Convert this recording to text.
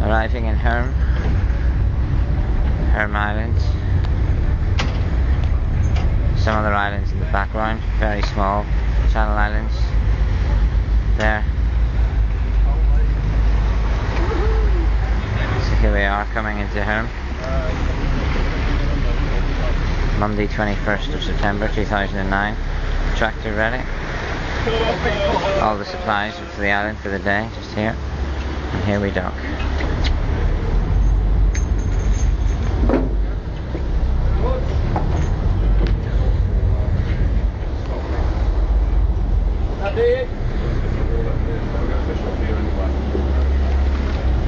Arriving in Herm. Herm Islands. Some other islands in the background, very small. Channel Islands. There. So here we are coming into Herm. Monday 21st of September 2009. Tractor ready all the supplies for the island for the day, just here. And here we dock. That's it.